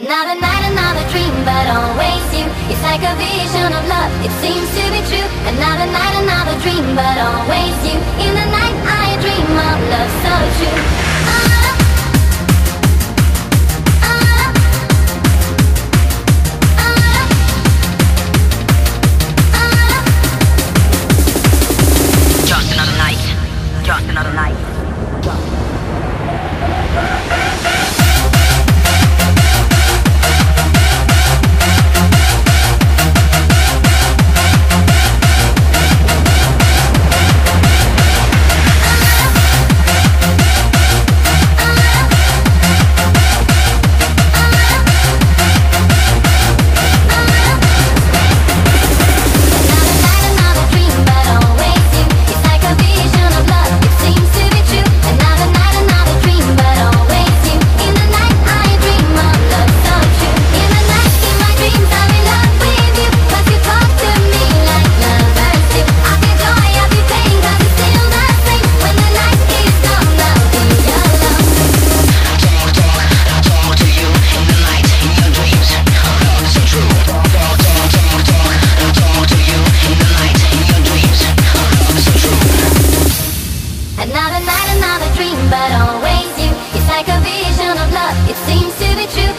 Another night, another dream, but always you It's like a vision of love, it seems to be true Another night, another dream, but always you In the night I dream of love so true. Just another night. Just another night. Just another night. Another night, another dream, but always you. It's like a vision of love, it seems to be true.